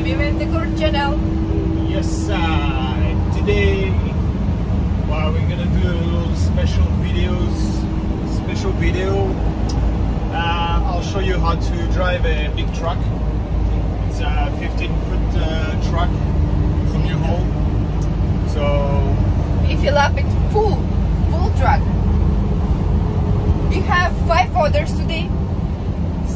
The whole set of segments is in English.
Miami Event Decor channel. Yes, uh, today, well, we're gonna do a little special videos, special video. Uh, I'll show you how to drive a big truck. It's a 15 foot uh, truck from your home. So, We fill up it full, full truck. We have five orders today,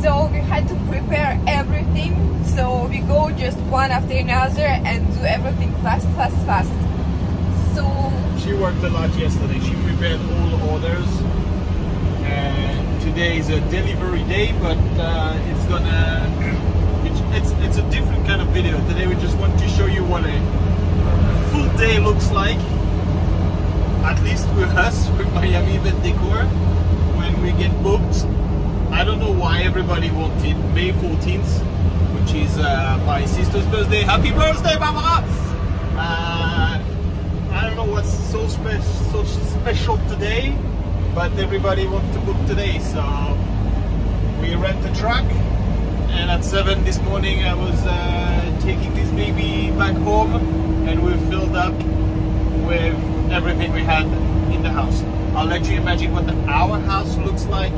so we had to prepare everything. So we go just one after another and do everything fast, fast, fast. So she worked a lot yesterday. She prepared all the orders. And today is a delivery day, but uh, it's gonna. It's, it's, it's a different kind of video. Today we just want to show you what a full day looks like. At least with us, with Miami Event Decor, when we get booked. I don't know why everybody wanted May 14th, which is uh, my sister's birthday. Happy birthday, Mama! Uh, I don't know what's so, spe- so special today, but everybody wants to book today. So we rent a truck, and at 7 this morning I was uh, taking this baby back home, and we filled up with everything we had in the house. I'll let you imagine what the, our house looks like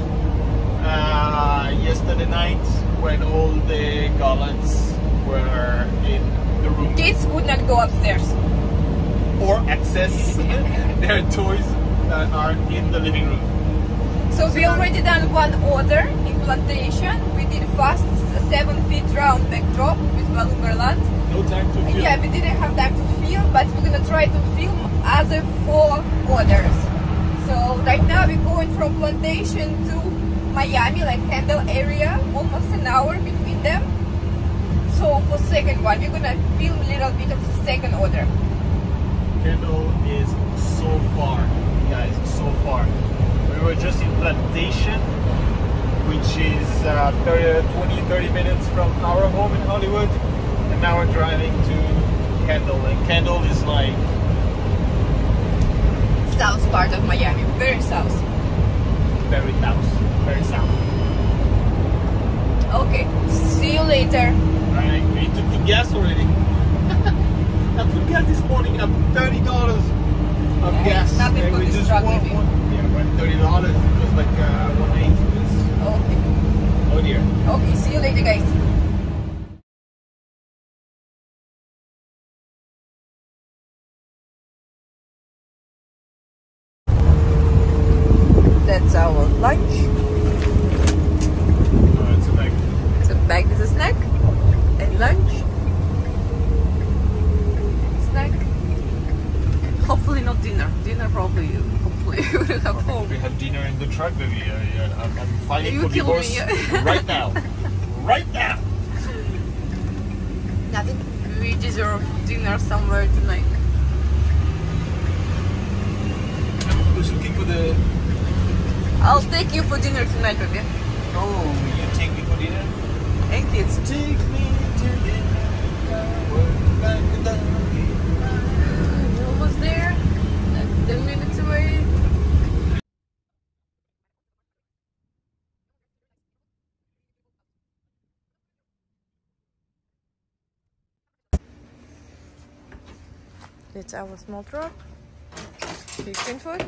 uh, yesterday night when all the garlands were in the room kids could not go upstairs. or access their toys that are in the living room. So we already done one order in plantation. We did fast seven feet round backdrop with balloon garlands. No time to film. Yeah, we didn't have time to film, but we're gonna try to film other four orders. So right now we're going from plantation to Miami, like Kendall area, almost an hour between them. So for second one, we're gonna film a little bit of the second order. Kendall is so far, guys, so far. We were just in Plantation, which is uh, 30, 20, 30 minutes from our home in Hollywood, and now we're driving to Kendall. And Kendall is like South part of Miami, very south. very south, very south. Okay, see you later. Right, we need to put gas already. I put gas this morning up thirty dollars of Yeah, gas. it's nothing and for we this just want one. Yeah, but thirty dollars was like uh, one eighth. Okay, Oh dear. okay, see you later, guys. That's our lunch. Oh, it's a bag. So back with a snack and lunch. Snack. Hopefully not dinner. Dinner probably hopefully we will have home. We had dinner in the truck, baby. Uh, yeah, I'm, I'm fighting You for kill me, divorce yeah. right now. Right now. Nothing. We deserve dinner somewhere tonight. I was looking for the. I'll take you for dinner tonight, baby. It's our small truck. 15 foot.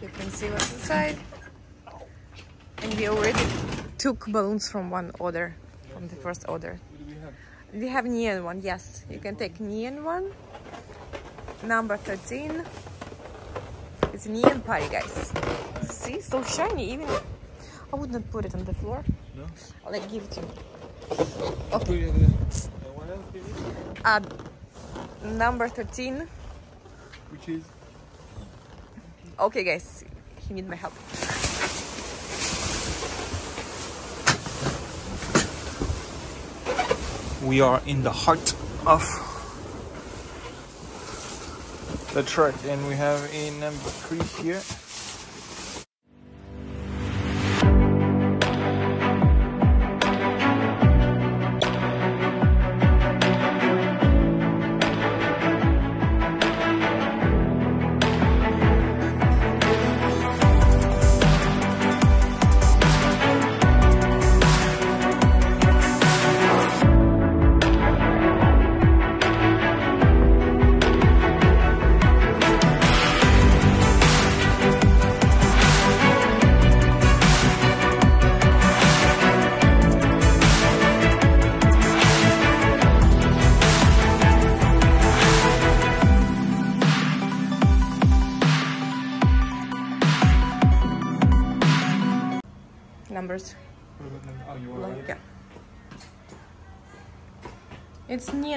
You can see what's inside. And we already took balloons from one order, from the first order. We have neon one, yes. You can take neon one. Number 13. It's neon party, guys. See, so shiny. Even I would not put it on the floor. No? I'll like give it to you. Okay. What else, baby? Uh, number 13. Which is? Okay, guys. He need my help. We are in the heart of the truck and we have a number three here.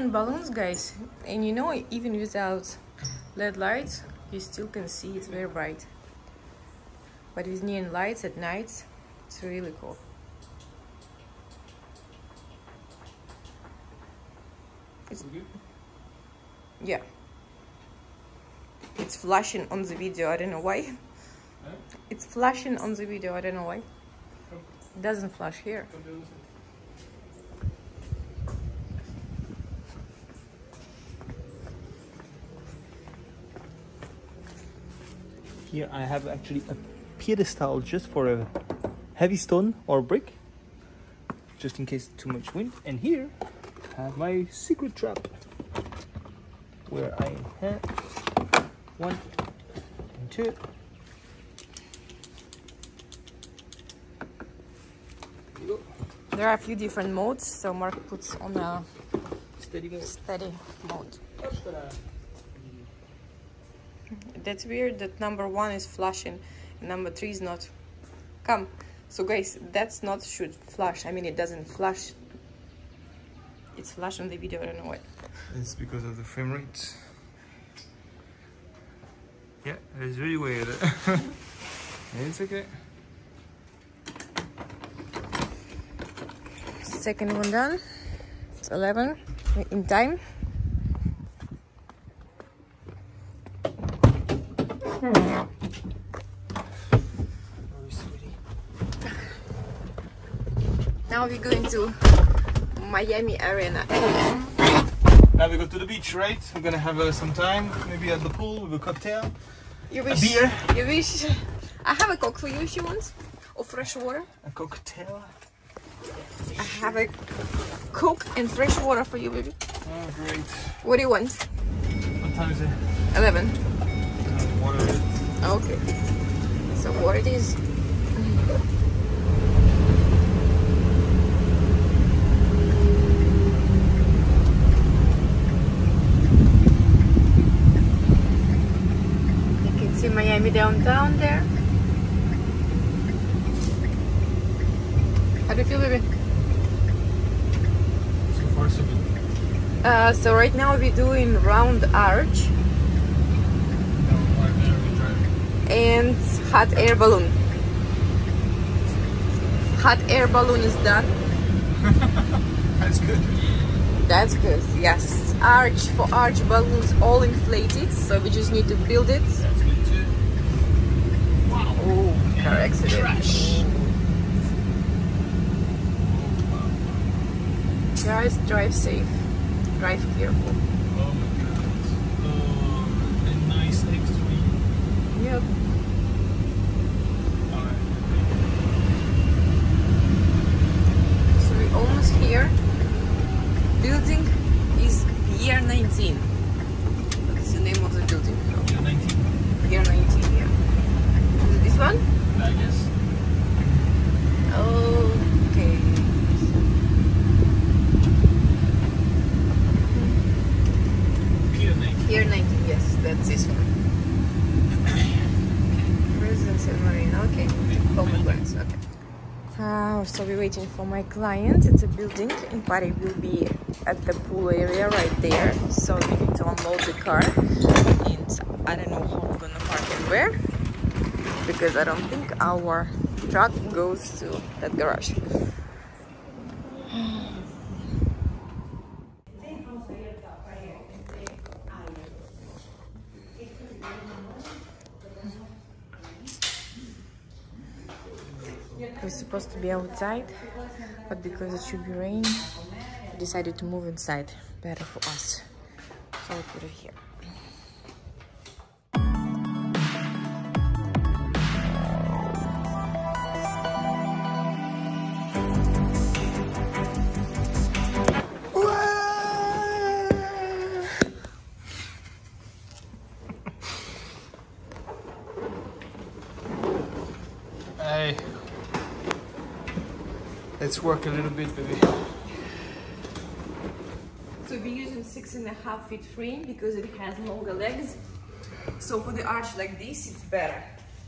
Neon balloons, guys. And you know, even without LED lights, you still can see it's very bright. But with neon lights at night, it's really cool. It's, yeah. It's flashing on the video, I don't know why. It's flashing on the video, I don't know why. It doesn't flash here. Here I have actually a pedestal just for a heavy stone or brick, just in case too much wind. And here I have my secret trap, where I have one and two. There are a few different modes, so Mark puts on a Steady mode. steady mode. That's weird that number one is flashing and number three is not. Come. So guys, that's not should flash. I mean it doesn't flash. It's flash on the video, I don't know why. It's because of the frame rate. Yeah, it's really weird. it's okay. Second one done. It's 11 in time. Now we're going to Miami Arena. Now we go to the beach, right? We're gonna have uh, some time, maybe at the pool with a cocktail. You wish. beer? You wish. I have a coke for you if you want. Or fresh water. A cocktail. I have a coke and fresh water for you, baby. Oh, great. What do you want? What time is it? 11. Uh, water it. Okay. So what it is? You can see Miami downtown there. How do you feel, baby? So far, so good. Uh, so right now we're doing round arch No, right there we drive. and hot air balloon. Hot air balloon is done. That's good. That's good. Yes. Arch for arch balloons all inflated, so we just need to build it. That's good too. Wow. Oh, car accident. Guys, drive safe. Drive careful. Oh my goodness. Oh, a nice X3. Yep. Alright. So we're almost here. Building is Pier 19. That's the name of the building. Yeah, 19. Pier 19, yeah. Is it this one? I guess. Okay. Pier 19. Pier 19, yes, that's this one. Residence and Marina, okay. Common grounds, okay. Uh, so we're waiting for my client. It's a building and party will be at the pool area right there. So we need to unload the car. And I don't know how we're gonna park and where. Because I don't think our truck goes to that garage. We're supposed to be outside, but because it should be rain, we decided to move inside. Better for us. So we put it here. Let's work a little bit, baby. So we're using six and a half feet frame because it has longer legs. So for the arch like this, it's better.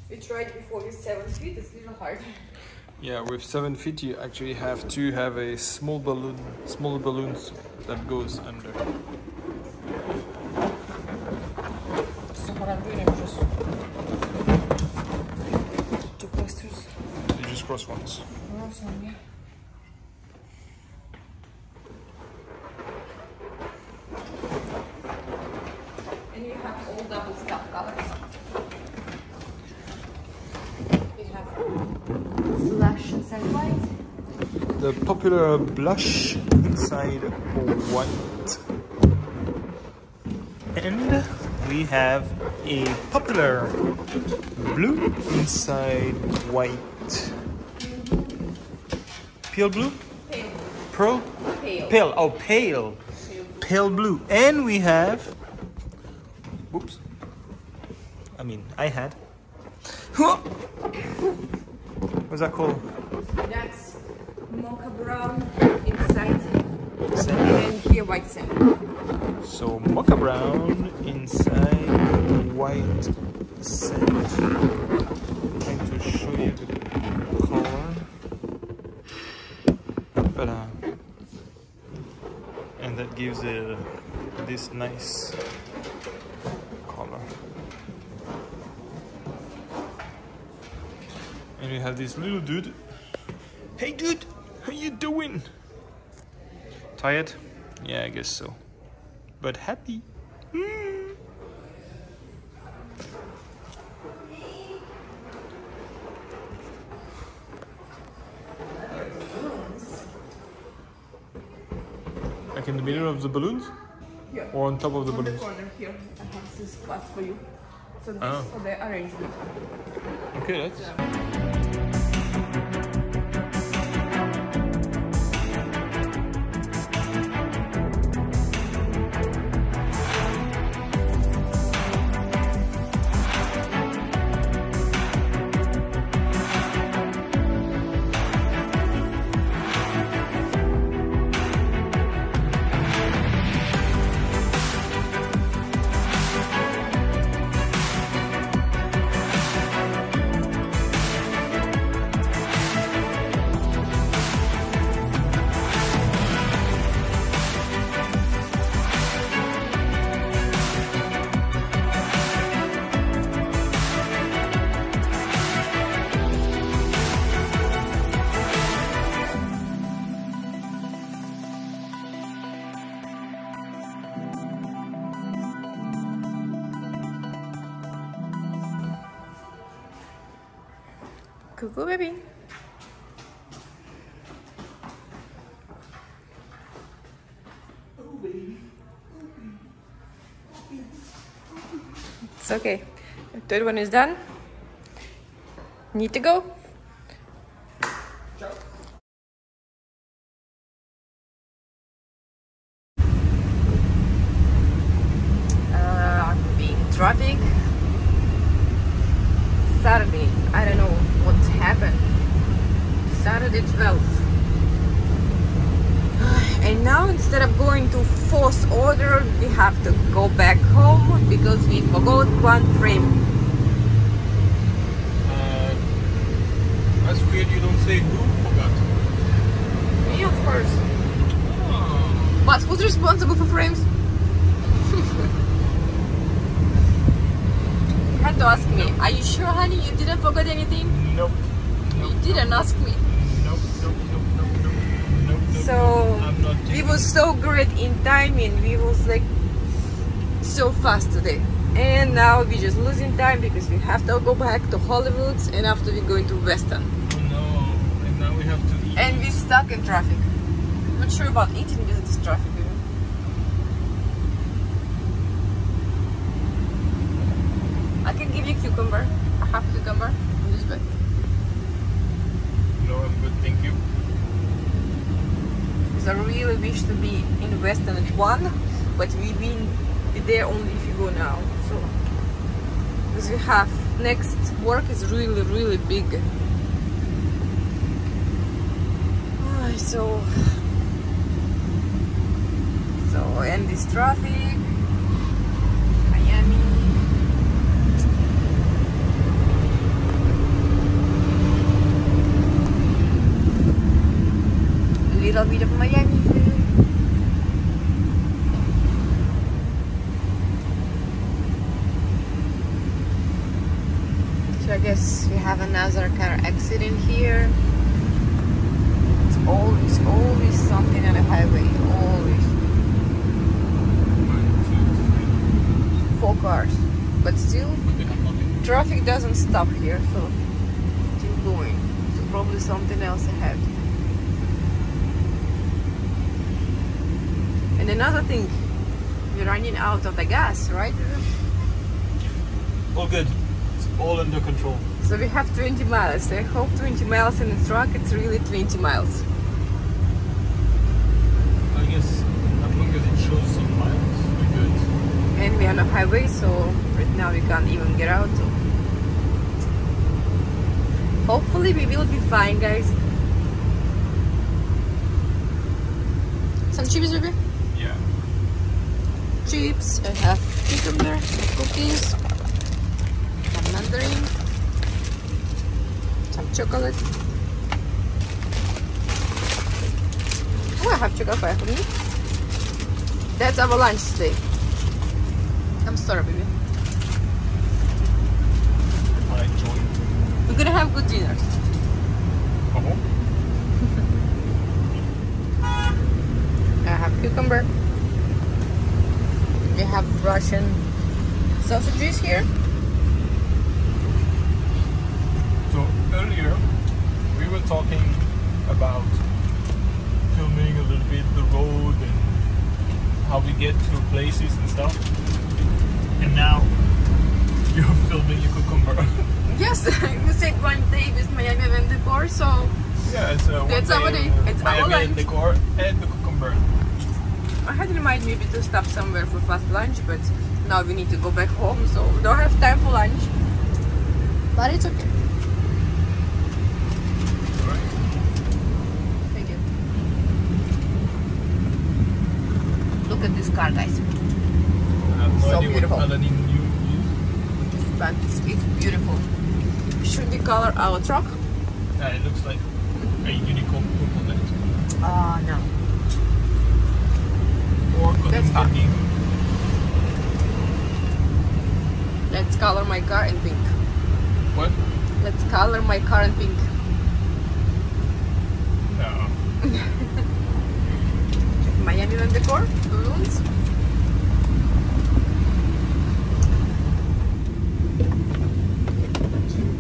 We tried before with seven feet, it's a little hard. Yeah, with seven feet, you actually have to have a small balloon, small balloons that goes under. So what I'm doing, I'm just two clusters. You just cross once. Cross only. And you have all double stuff colors. You have flash inside white. The popular blush inside white. And we have a popular blue inside white. Pale blue? Pale. Pearl? Pale. Pale. Oh, pale. Pale blue. And we have. Whoops. I mean, I had. What's that called? Brown inside and here white sand. So mocha brown inside white sand. trying to show you the color. Uh, and that gives it this nice color. And we have this little dude. Hey dude, doing? Tired? Yeah, I guess so but happy. Hmm. Like in the middle of the balloons? Yeah. Or on top of the On the balloons? corner here, I have this spots for you. So this Oh. for the arrangement. Okay, that's. Cuckoo baby. It's okay. The third one is done. Need to go? Uh, being traffic. Saturday. I don't know what's happened. Saturday 12th. And now instead of force order, we have to go back home because we forgot one frame. Uh, that's weird you don't say who forgot. Me, of course. Oh. But who's responsible for frames? you had to ask me. Are you sure, honey? You didn't forget anything? Nope. You didn't ask me. So we was so great in timing. We was like so fast today. And now we just losing time because we have to go back to Hollywood and after we going to Weston. Oh no. And now we have to eat. And we stuck in traffic. Not sure about eating because it's traffic. I can give you cucumber. I have cucumber in this bag. No, I'm good, thank you. Because I really wish to be in Weston at one, but we've been there only if you go now. So because we have next work is really really big. So so and this traffic, Miami. So I guess we have another car accident here. It's always, always something on the highway, always. Four cars, but still traffic doesn't stop here, so still going. So probably something else ahead. And another thing, we're running out of the gas, right? All good. It's all under control. So we have 20 miles. I hope 20 miles in the truck, it's really 20 miles. I guess as long as it shows some miles, we're good. And we're on a highway, so right now we can't even get out. So hopefully we will be fine, guys. Some chips, baby? Chips. I have cucumber, cookies, some mandarin, some chocolate. Oh, I have chocolate for me. That's our lunch today. I'm sorry, baby. We're gonna have good dinner. Uh-huh. I have cucumber. We have Russian sausages here. So earlier we were talking about filming a little bit the road and how we get to places and stuff. And now you're filming a cucumber. Yes, we said one day with Miami Event Decor, so yeah, it's uh, one It's our day, uh, It's Miami lunch. decor and the cucumber. I had in mind maybe to stop somewhere for fast lunch, but now we need to go back home, so we don't have time for lunch. But it's okay. Right? Thank you. Look at this car, guys. I have no So idea beautiful. what melanin you use. But it's, it's beautiful. Should we color our truck? Uh, it looks like a unicorn component. Uh, no. Or. Colombian. Let's color my car in pink. What? Let's color my car in pink. No. Miami Event Decor balloons.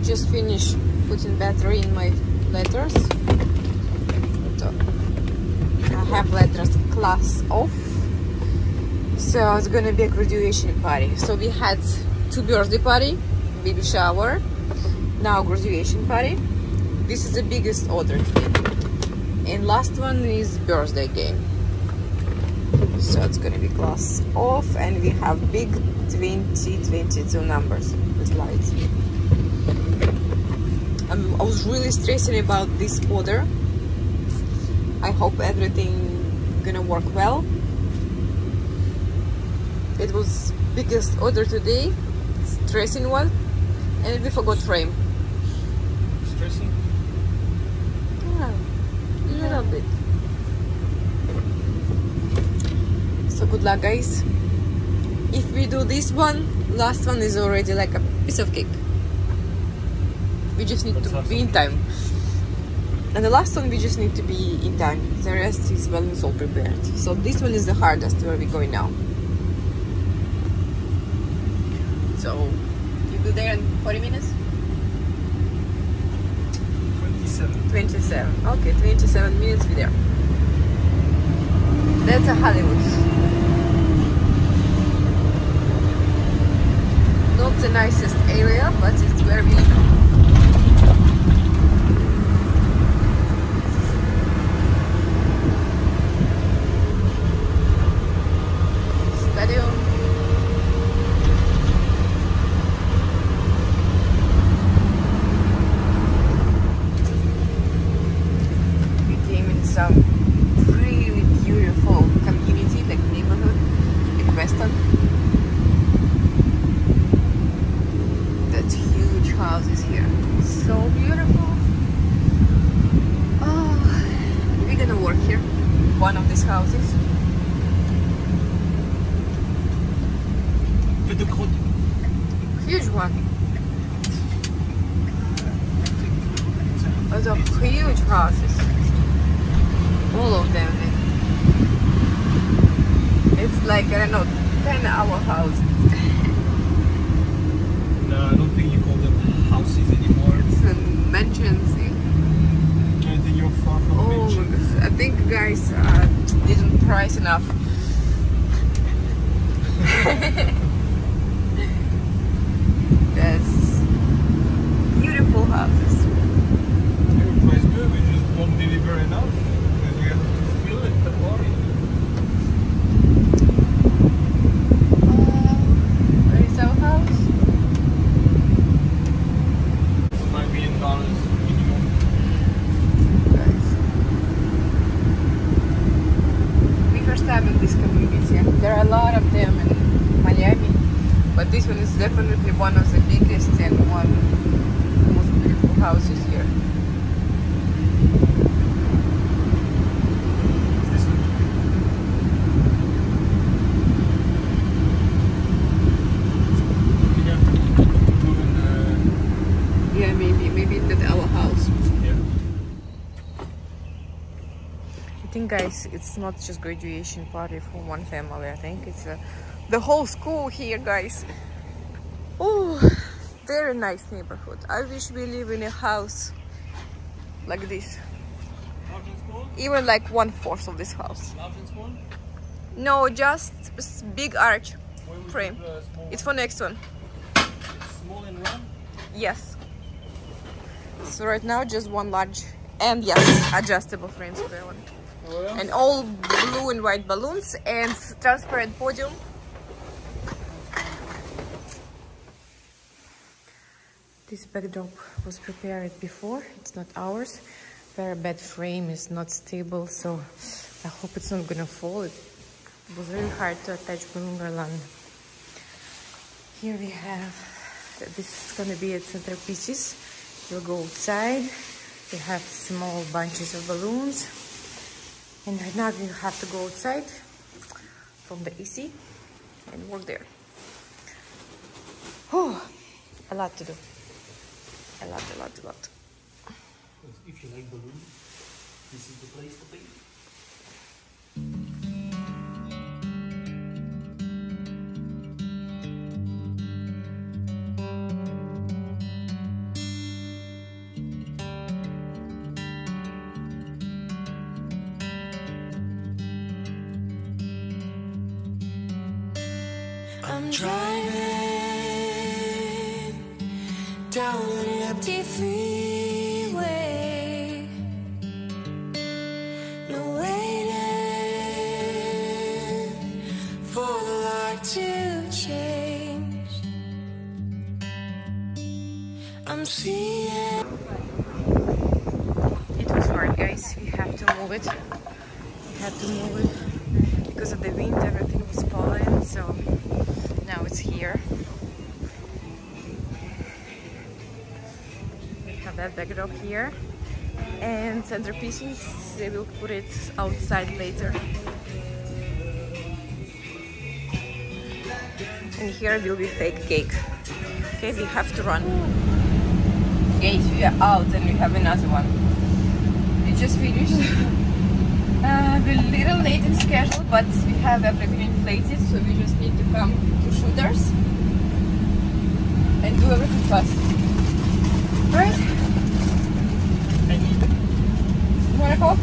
Just finished putting battery in my letters. So I have letters class off. So it's gonna be a graduation party. So we had two birthday party, baby shower, now graduation party. This is the biggest order. And last one is birthday game. So it's gonna be class off and we have big 2022 numbers with lights. I was really stressing about this order. I hope everything gonna work well it was biggest order today stressing one and we forgot frame Stressing? Yeah, a little bit. So good luck, guys. If we do this one, last one is already like a piece of cake. We just need What's to last be in time. And the last one, we just need to be in time. The rest is well and all prepared. So this one is the hardest where we're going now. So you go there in 40 minutes? 27. 27. Okay, 27 minutes we're there. That's a Hollywood. Not the nicest area, but it's where we Stadium. We came in some really beautiful community, like neighborhood in Weston. That huge houses here. So beautiful. Oh, we're gonna work here. One of these houses. Peu de croûte. Huge one. Those are huge houses. All of them. It's like, I don't know, 10 hour house. No, I don't think you call them houses anymore. It's a mansion, see? I think you're far from a Oh, mansion. my gosh. I think guys uh, didn't price enough. That's beautiful houses. Everybody's good, we just won't deliver enough because we have to fill it the body. Where is our house? Five million dollars minimum. We first time in this community. There are a lot of them in Miami, but this one is definitely one of the biggest and one of the most beautiful houses here. This one. Yeah. Moving, uh, Yeah, maybe maybe that's our house. yeah. I think, guys, it's not just graduation party for one family. I think it's uh, the whole school here, guys. Oh, very nice neighborhood. I wish we live in a house like this. Even like one fourth of this house. No, just big arch frame. It's for next one. Yes. So right now just one large and yes, adjustable frames for one. Oh, yeah? And all blue and white balloons and transparent podium. This backdrop was prepared before, it's not ours. Very bad frame is not stable, so I hope it's not gonna fall. It was really hard to attach balloon garland. Here we have, this is gonna be a centerpieces. We'll go outside. We have small bunches of balloons. And right now we have to go outside from the AC and work there. Oh, a lot to do. A lot, a lot, a lot. If you like this is the place to be. I'm backdrop here, and centerpieces. They will put it outside later. And here will be fake cake. Okay, we have to run. Guys, we are out and we have another one. We just finished. Uh, we're a little late in schedule, but we have everything inflated, so we just need to come to shooters and do everything fast. Right? I need You want a coke?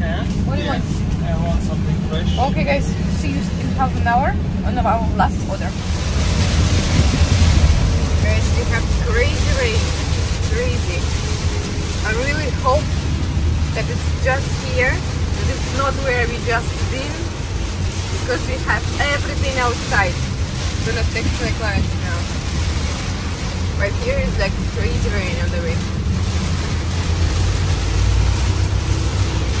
yeah? What do you want? I want something fresh. Okay, guys. See you in half an hour oh, on our last order. Guys, we have crazy rain. Crazy. I really hope that it's just here, that it's not where we just been, because we have everything outside. I'm gonna text my client now. Right here is like crazy rain on the way.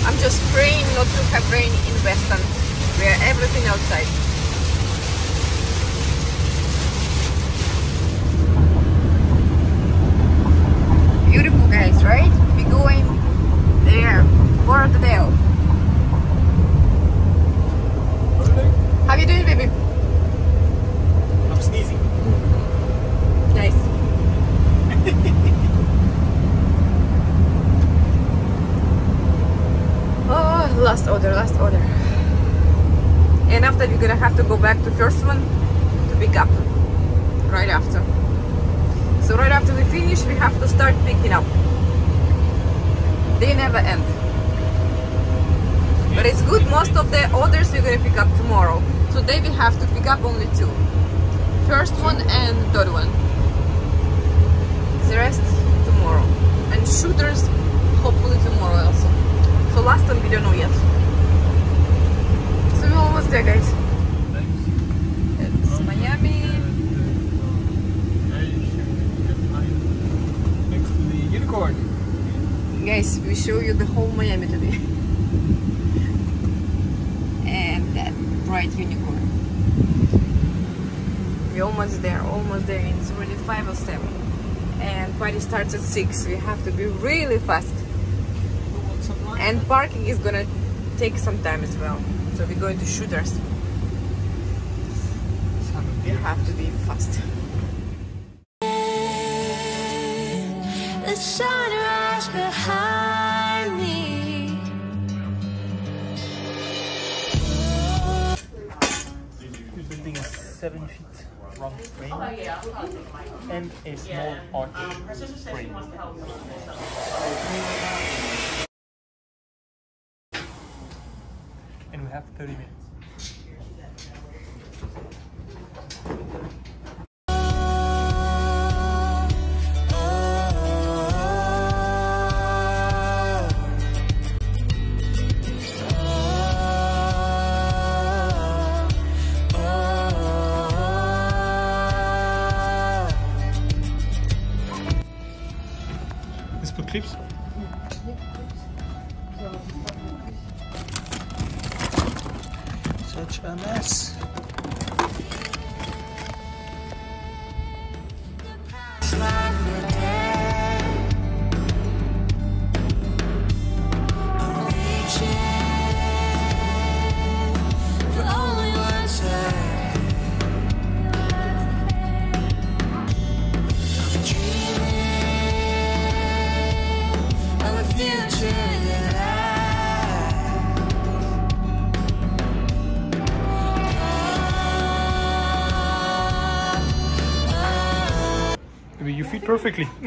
I'm just praying not to have rain in Weston, where everything outside. Beautiful guys, right? We going there, Bordeaux. How you doing, baby? I'm sneezing. Nice. after we're gonna have to go back to first one to pick up right after. So right after we finish, we have to start picking up. They never end. But it's good, most of the orders we're gonna pick up tomorrow. Today we have to pick up only two. First one and third one. The rest tomorrow. And shooters hopefully tomorrow also. So last one we don't know yet. So we're almost there guys. It's Miami. Next to the unicorn. Guys, we show you the whole Miami today. and that bright unicorn. We're almost there, almost there. It's already 5 or 7. And party starts at 6. We have to be really fast. And parking is gonna take some time as well. So we're going to shooters. We have to be fast. The sunrise behind me. This building is seven feet long frame and a small arch frame. And we have 30 minutes. Fit perfectly.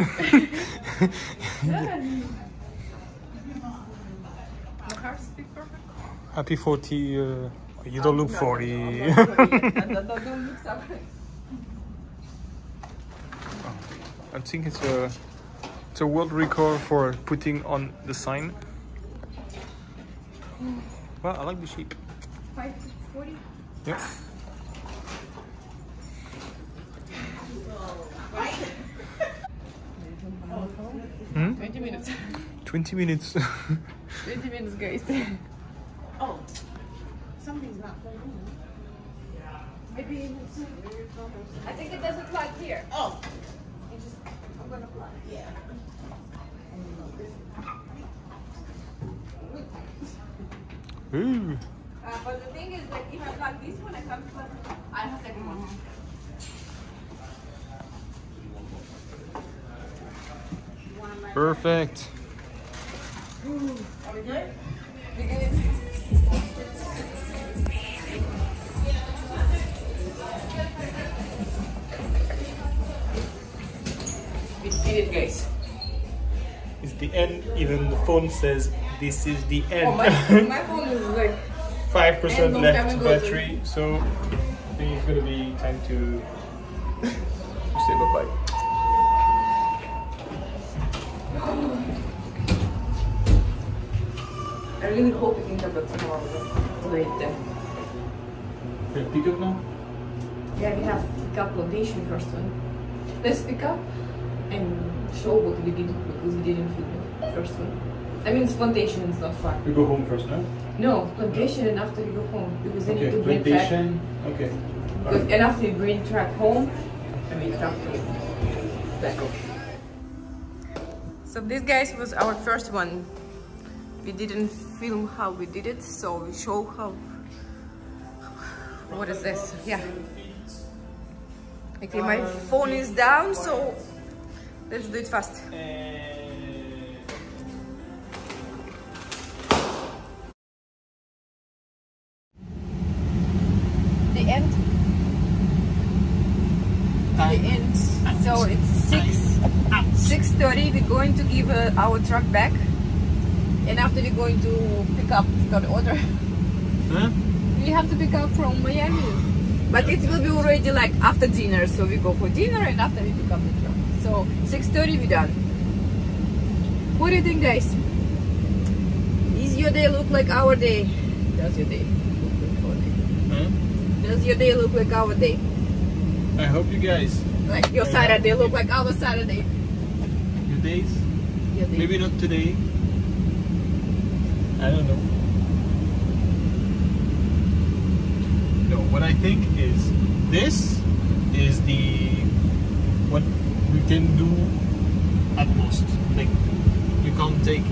Happy 40. Uh, you don't look 40. I think it's a it's a world record for putting on the sign. Well, I like the shape. 540? Yeah. 20 minutes. 20 minutes. 20 minutes guys. Oh, something's not going on. Maybe it's. I think it doesn't plug here. Oh, you just. I'm gonna plug. Yeah. Ooh. Uh, but the thing is that if I plug this one, I can't plug. I have a second one. Perfect. Are we good? We did it, guys. It's the end. Even the phone says this is the oh, end. Oh, my, my phone is like. five percent left battery, so I think it's gonna be time to say bye bye. I really hope we can come back tomorrow. Later. Okay, pick up now. Yeah, we have pick up location first one. Let's pick up and show what we did because we didn't film it first one. I mean, plantation is not far. We go home first, no? No, plantation and after we go home because then need Okay, to bring track. plantation. Okay. Because, and after we bring track home, I mean track to back. So this guys was our first one we didn't film how we did it so we show how what is this? Yeah. Okay my phone is down so let's do it fast. The end. The end. So it's 6 6.30 we're going to give uh, our truck back and after we're going to pick up the order. Huh? We have to pick up from Miami, but it will be already like after dinner. So we go for dinner, and after we pick up the truck. So six thirty, we done. What do you think, guys? Is your day look like our day? Does your day look like our day? Huh? Does your day look like our day? I hope you guys, Like your Saturday look like our Saturday? your days, Your day. maybe not today. I don't know. No, what I think is this is the what we can do at most. Like you can't take.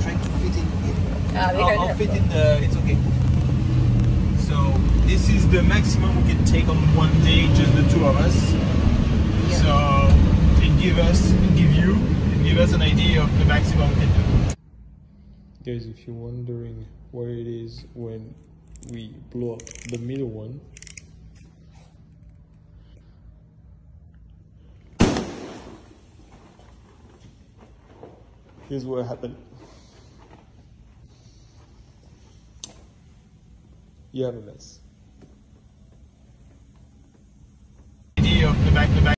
Try to fit it. in. Ah, we I'll, can I'll fit in Uh, it's okay. So this is the maximum we can take on one day, just the two of us. So it give us, it give you, it give us an idea of the maximum we can do. Guys, if you're wondering where it is when we blow up the middle one, here's what happened. You have a mess.